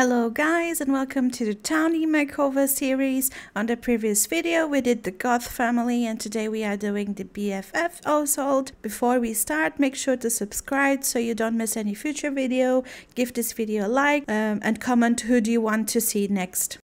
Hello guys and welcome to the Townie makeover series. On the previous video we did the Goth family and today we are doing the BFF household. Before we start make sure to subscribe so you don't miss any future video. Give this video a like um, and comment who do you want to see next.